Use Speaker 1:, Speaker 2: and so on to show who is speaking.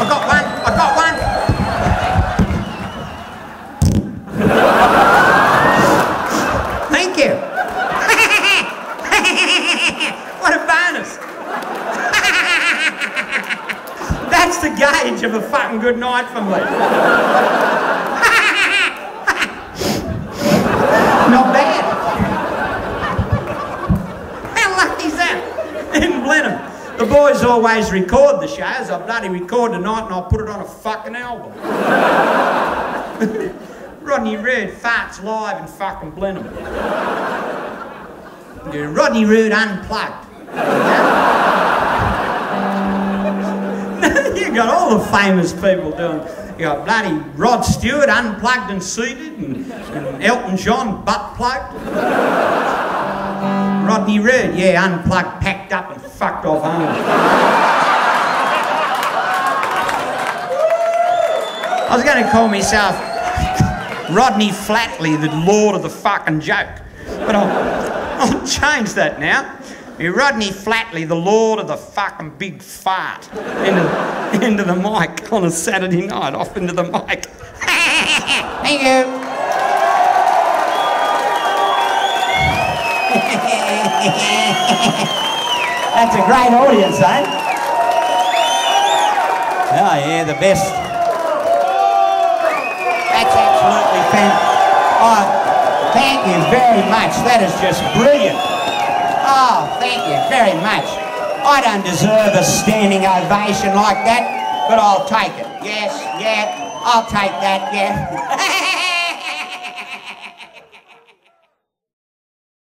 Speaker 1: I got one. I've got one. Thank you. what a bonus. That's the gauge of a fucking good night for me. The boys always record the shows. I bloody record tonight and I'll put it on a fucking album. Rodney Rude farts live and fucking Blenheim. Yeah, Rodney Rude unplugged. you got all the famous people doing. You got bloody Rod Stewart unplugged and seated, and, and Elton John butt plugged. Rodney Rude, yeah, unplugged, packed up, fucked off home. I was going to call myself Rodney Flatley, the Lord of the fucking joke, but I'll, I'll change that now. Be Rodney Flatley, the Lord of the fucking big fart, into, into the mic on a Saturday night, off into the mic. Thank you. That's a great audience, eh? Oh, yeah, the best. That's absolutely fantastic. Oh, thank you very much. That is just brilliant. Oh, thank you very much. I don't deserve a standing ovation like that, but I'll take it. Yes, yeah, I'll take that, yeah.